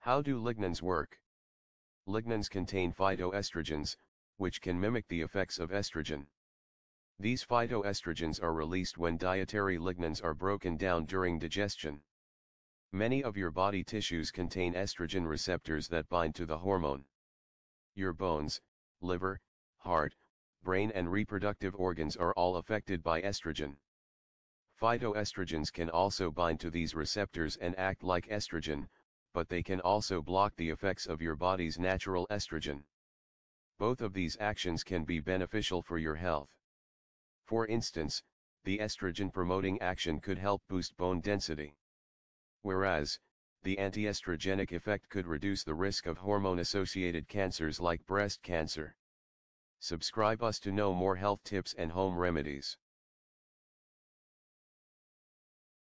How do lignans work? Lignans contain phytoestrogens, which can mimic the effects of estrogen. These phytoestrogens are released when dietary lignans are broken down during digestion. Many of your body tissues contain estrogen receptors that bind to the hormone. Your bones, liver, heart, brain and reproductive organs are all affected by estrogen. Phytoestrogens can also bind to these receptors and act like estrogen, but they can also block the effects of your body's natural estrogen. Both of these actions can be beneficial for your health. For instance, the estrogen promoting action could help boost bone density. Whereas, the antiestrogenic effect could reduce the risk of hormone-associated cancers like breast cancer. Subscribe us to know more health tips and home remedies.